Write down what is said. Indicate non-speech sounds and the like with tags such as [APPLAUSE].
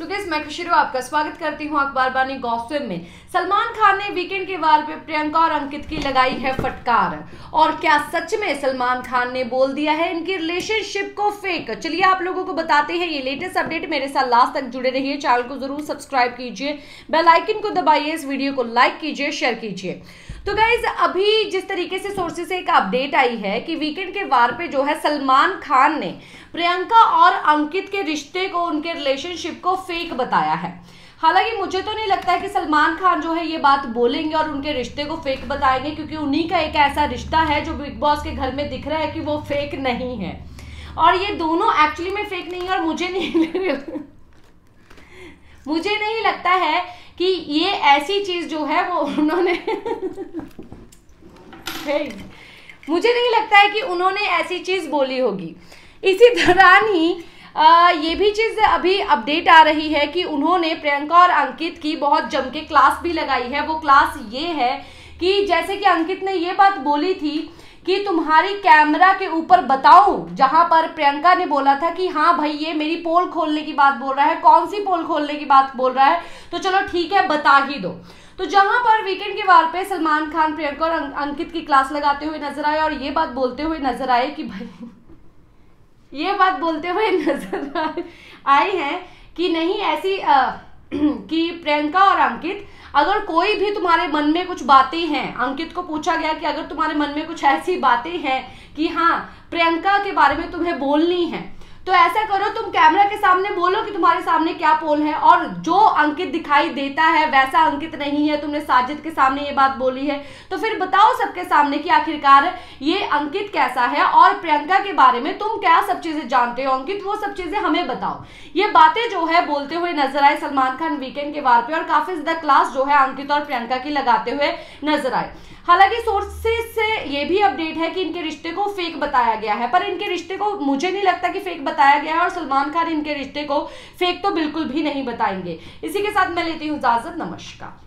लुकेश मैं खुशी आपका स्वागत करती हूँ अखबार बानी गॉसिप में। सलमान खान ने वीकेंड के वार पे प्रियंका और अंकित की लगाई है फटकार। और क्या सच में सलमान खान ने बोल दिया है? इनकी रिलेशनशिप को फेक चलिए आप लोगों को बताते हैं, ये लेटेस्ट अपडेट मेरे साथ लास्ट तक जुड़े रहिए। चैनल को ज़रूर सब्सक्राइब कीजिए। बेलाइकिन को दबाइए। इस वीडियो को लाइक कीजिए शेयर कीजिए। तो गाइज़ अभी जिस तरीके से सोर्सेस से एक अपडेट आई है कि वीकेंड के वार पे जो है सलमान खान ने प्रियंका और अंकित के रिश्ते को, उनके रिलेशनशिप को फेक बताया है। हालाँकि मुझे तो नहीं लगता है कि सलमान खान जो है ये बात बोलेंगे और उनके रिश्ते को फेक बताएँगे, क्योंकि उन्हीं का एक ऐसा रिश्ता है जो बिग बॉस के घर में दिख रहा है कि वो फेक नहीं है। और ये दोनों एक्चुअली में फेक नहीं है और मुझे नहीं [LAUGHS] मुझे नहीं लगता है कि ये ऐसी चीज़ जो है वो उन्होंने मुझे नहीं लगता है कि उन्होंने ऐसी चीज़ बोली होगी। इसी दौरान ही आ, ये भी चीज़ अभी अपडेट आ रही है कि उन्होंने प्रियंका और अंकित की बहुत जम के क्लास भी लगाई है। वो क्लास ये है कि जैसे कि अंकित ने ये बात बोली थी कि तुम्हारी कैमरा के ऊपर बताओ जहाँ पर प्रियंका ने बोला था कि हाँ भाई ये मेरी पोल खोलने की बात बोल रहा है कौन सी पोल खोलने की बात बोल रहा है? तो चलो ठीक है बता ही दो। तो जहाँ पर वीकेंड के वार पे सलमान खान प्रियंका और अंकित की क्लास लगाते हुए नज़र आए और ये बात बोलते हुए नज़र आए कि भाई [LAUGHS] ये बात बोलते हुए नज़र आए है कि नहीं ऐसी आ, [CLEARS THROAT] कि प्रियंका और अंकित, अगर कोई भी तुम्हारे मन में कुछ बातें हैं, अंकित को पूछा गया कि अगर तुम्हारे मन में कुछ ऐसी बातें हैं कि हाँ प्रियंका के बारे में तुम्हें बोलनी है तो ऐसा करो, तुम कैमरा के सामने बोलो कि तुम्हारे सामने क्या पोल है, और जो अंकित दिखाई देता है वैसा अंकित नहीं है। तुमने साजिद के सामने ये बात बोली है। तो फिर बताओ सबके सामने कि आखिरकार ये अंकित कैसा है, और प्रियंका के बारे में तुम क्या सब चीज़ें जानते हो? अंकित, वो सब चीज़ें हमें बताओ। ये बातें जो है बोलते हुए नज़र आए सलमान खान वीकेंड के वार पे, और काफ़ी ज़्यादा क्लास जो है अंकित और प्रियंका की लगाते हुए नज़र आए। हालाँकि सोर्सेस से ये भी अपडेट है कि इनके रिश्ते को फेक बताया गया है, पर इनके रिश्ते को मुझे नहीं लगता कि फेक बताया गया है और सलमान खान इनके रिश्ते को फेक तो बिल्कुल भी नहीं बताएँगे। इसी के साथ मैं लेती हूँ इजाज़त, नमस्कार।